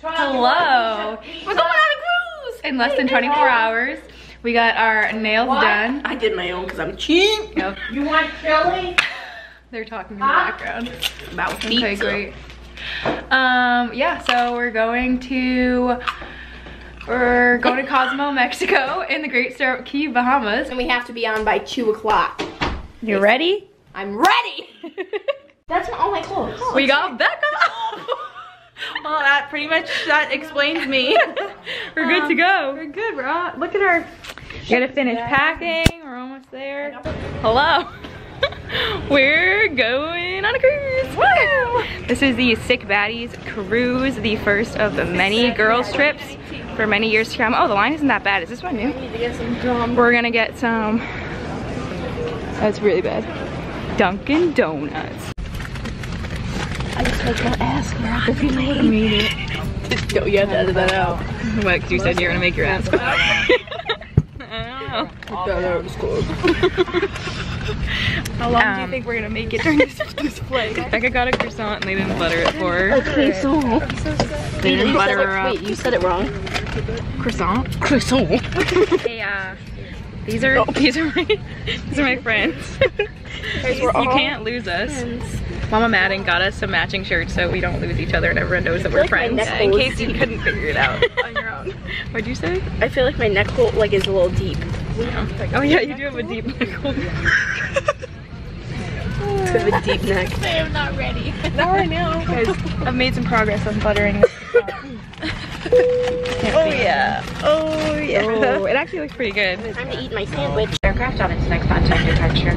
Hello. We're going on a cruise. In less than 24 hours, we got our nails done. I did my own because I'm cheap. Yep. You want chili? They're talking in the background. About Okay, great. Um, yeah, so we're going to we're going to Cozumel, Mexico, in the Great Stirrup Cay, Bahamas. And we have to be on by two o'clock. You ready? I'm ready. That's all my clothes. We got Becca. Well, that pretty much that explains me. we're good to um, go. We're good. We're on. Look at our. We gotta finish packing. We're almost there. Hello. We're going on a cruise. Woo! This is the Sick Baddies cruise, the first of the many girls trips for many years to come. Oh, the line isn't that bad. Is this one new? need to get some drum. We're gonna get some. That's really bad. Dunkin' Donuts. I just like to ask her if you made Made it. Don't you have to edit that out. What? 'cause you said you're gonna make your ass. I That was cool. How long do you think we're gonna make it during this, this flight? Becca got a croissant and they didn't butter it for her. Okay, so. They didn't you butter said it, her up. Wait, you said it wrong. Croissant? Croissant. Hey, uh, these are these are my these are my friends. you can't lose us. Mama Madden got us some matching shirts so we don't lose each other and everyone knows that we're like friends. neck In case you couldn't figure it out on your own. What'd you say? I feel like my neck hole like is a little deep. Oh yeah, you do have a deep neck hole. I have a deep neck. I am not ready. not right now. Guys, I've made some progress on buttering this. Oh yeah. Oh yeah. Oh, it actually looks pretty good. Time to eat my sandwich. Aircraft on its next contact departure.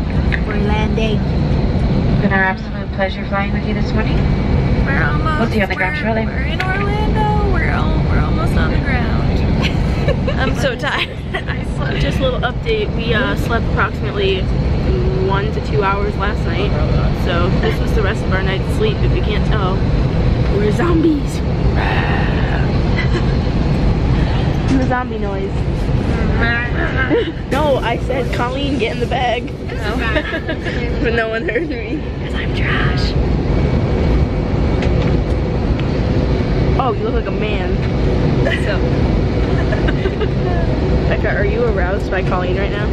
We're landing. It's been our absolute pleasure flying with you this morning. We're almost. We'll see you on the ground shortly. We're in Orlando. We're all, we're almost on the ground. I'm so tired. I slept. Just a little update. We uh, slept approximately one to two hours last night. So this was the rest of our night's sleep. If you can't tell, we're zombies. the zombie noise. No, I said Colleen, get in the bag. but no one heard me. Cause I'm trash. Oh, you look like a man. So, Becca, are you aroused by Colleen right now?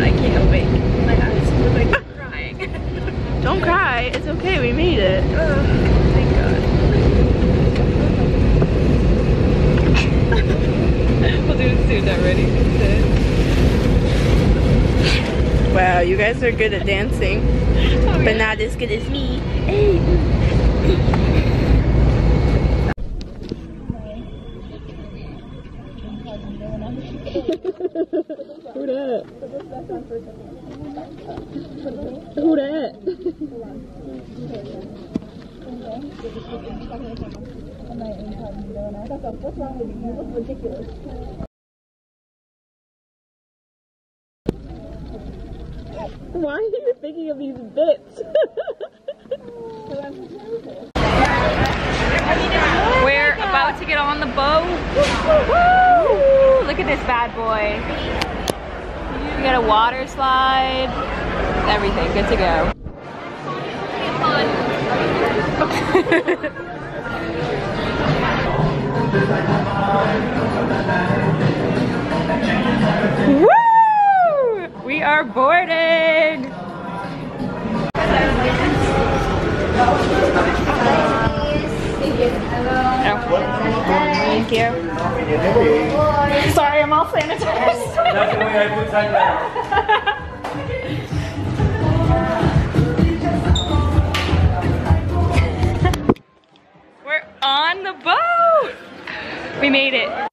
I can't awake. My eyes look like I'm crying. Don't cry. It's okay. We made it. Thank God. we'll do it soon. Not ready. Wow, you guys are good at dancing, but not as good as me. Who that? Who that? Why are you thinking of these bits? We're about to get on the boat. Look at this bad boy. We got a water slide. Everything. Good to go. Woo! We are boarding. You. Sorry, I'm all sanitized. That's the way I put time. We're on the boat. We made it.